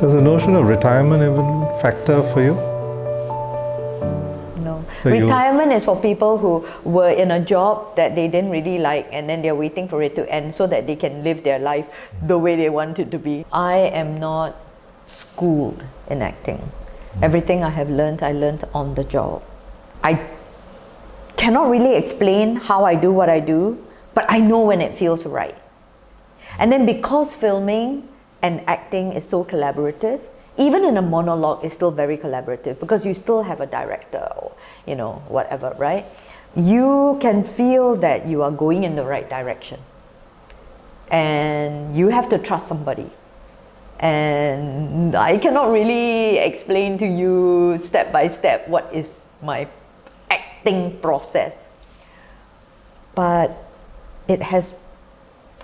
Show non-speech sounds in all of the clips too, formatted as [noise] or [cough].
Does the notion of retirement even factor for you? No. So you- Retirement is for people who were in a job that they didn't really like and then they're waiting for it to end so that they can live their life the way they want it to be. I am not schooled in acting. Hmm. Everything I have learned, I learned on the job. I cannot really explain how I do what I do, but I know when it feels right. And then because filming and acting is so collaborative, even in a monologue is still very collaborative because you still have a director or you know whatever, right? You can feel that you are going in the right direction. And you have to trust somebody. And I cannot really explain to you step by step what is my acting process. But it has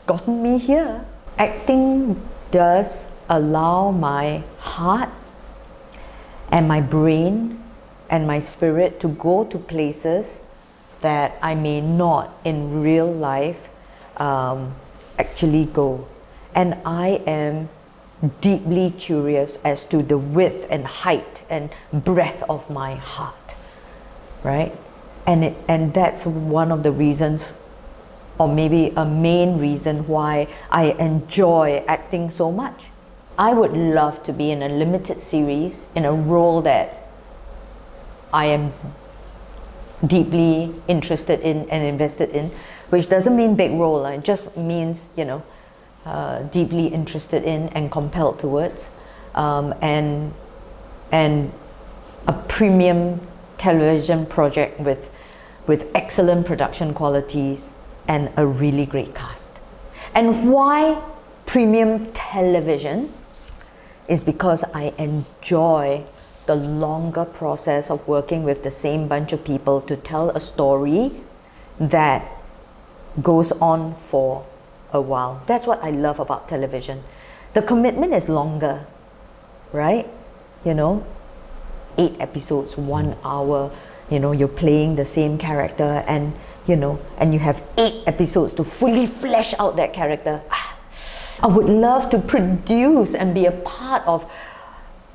gotten me here. Acting does allow my heart and my brain and my spirit to go to places that I may not in real life um, actually go. And I am deeply curious as to the width and height and breadth of my heart, right? And, it, and that's one of the reasons or maybe a main reason why I enjoy acting so much. I would love to be in a limited series in a role that I am deeply interested in and invested in, which doesn't mean big role, it just means, you know, uh, deeply interested in and compelled towards, um, and, and a premium television project with, with excellent production qualities and a really great cast. And why premium television is because I enjoy the longer process of working with the same bunch of people to tell a story that goes on for a while. That's what I love about television. The commitment is longer, right? You know, eight episodes, one hour, you know, you're playing the same character and you know, and you have eight episodes to fully flesh out that character. [sighs] I would love to produce and be a part of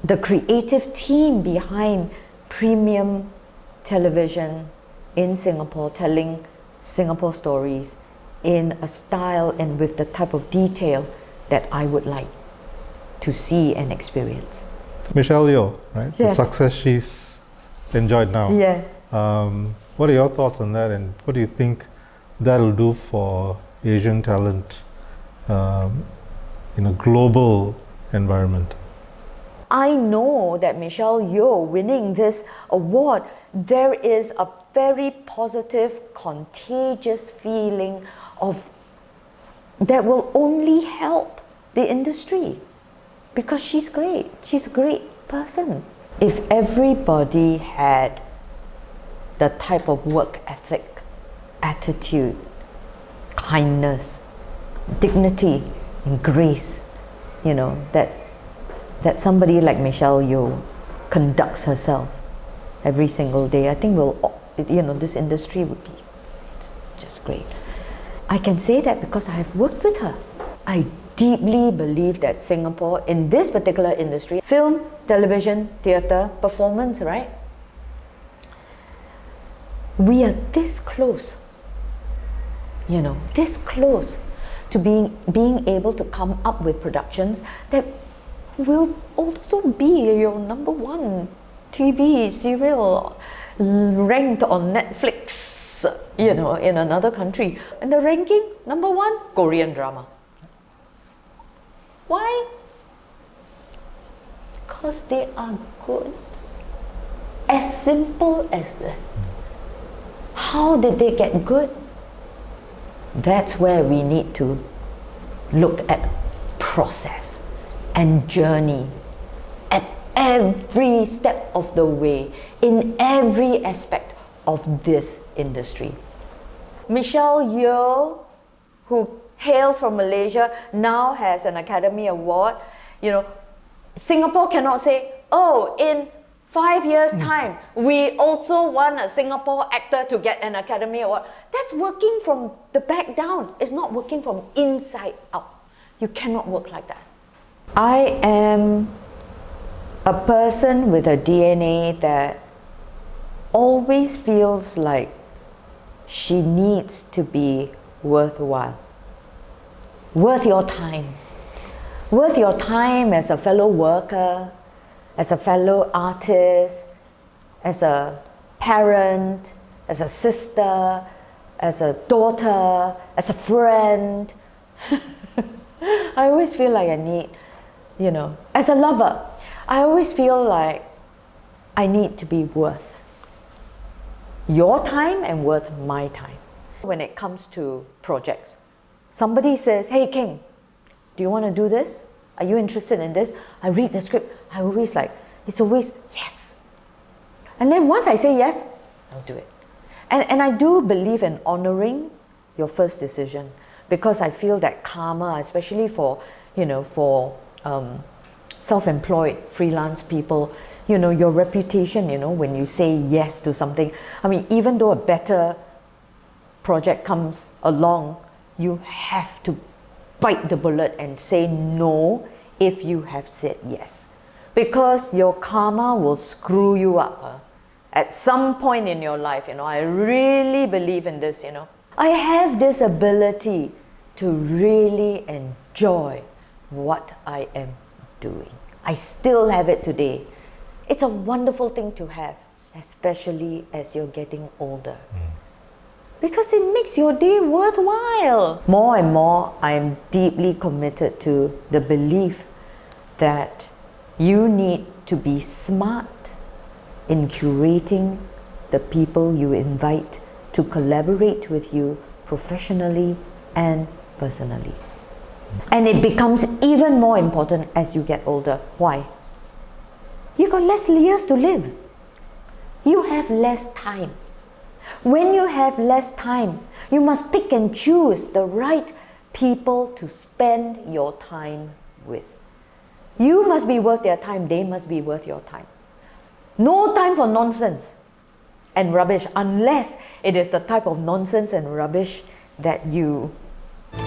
the creative team behind premium television in Singapore, telling Singapore stories in a style and with the type of detail that I would like to see and experience. Michelle Yeoh, right? Yes. The success she's enjoyed now. Yes. Um, what are your thoughts on that, and what do you think that'll do for Asian talent um, in a global environment? I know that Michelle Yeoh winning this award, there is a very positive, contagious feeling of that will only help the industry because she's great. She's a great person. If everybody had the type of work ethic, attitude, kindness, dignity, and grace, you know, that that somebody like Michelle Yeoh conducts herself every single day, I think we'll, you know, this industry would be just great. I can say that because I have worked with her. I deeply believe that Singapore, in this particular industry, film, television, theatre, performance, right? We are this close, you know, this close to being, being able to come up with productions that will also be your number one TV serial ranked on Netflix, you know, in another country. And the ranking, number one, Korean drama. Why? Because they are good. As simple as that. How did they get good? That's where we need to look at process and journey at every step of the way in every aspect of this industry. Michelle Yeoh, who hailed from Malaysia, now has an Academy Award. You know, Singapore cannot say, oh, in five years' hmm. time, we also want a Singapore actor to get an Academy Award. That's working from the back down. It's not working from inside out. You cannot work like that. I am a person with a DNA that always feels like she needs to be worthwhile, worth your time, worth your time as a fellow worker, as a fellow artist, as a parent, as a sister, as a daughter, as a friend. [laughs] I always feel like I need, you know, as a lover, I always feel like I need to be worth your time and worth my time. When it comes to projects, somebody says, Hey Kheng, do you want to do this? Are you interested in this? I read the script. I always like, it's always yes. And then once I say yes, I'll do it. And, and I do believe in honoring your first decision because I feel that karma, especially for, you know, for um, self-employed freelance people, you know, your reputation, you know, when you say yes to something. I mean, even though a better project comes along, you have to bite the bullet and say no if you have said yes. Because your karma will screw you up. Huh? At some point in your life, you know, I really believe in this, you know. I have this ability to really enjoy what I am doing. I still have it today. It's a wonderful thing to have, especially as you're getting older. Mm. Because it makes your day worthwhile. More and more, I am deeply committed to the belief that you need to be smart in curating the people you invite to collaborate with you professionally and personally. And it becomes even more important as you get older. Why? You got less years to live. You have less time. When you have less time, you must pick and choose the right people to spend your time with. You must be worth their time, they must be worth your time. No time for nonsense and rubbish unless it is the type of nonsense and rubbish that you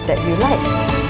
that you like.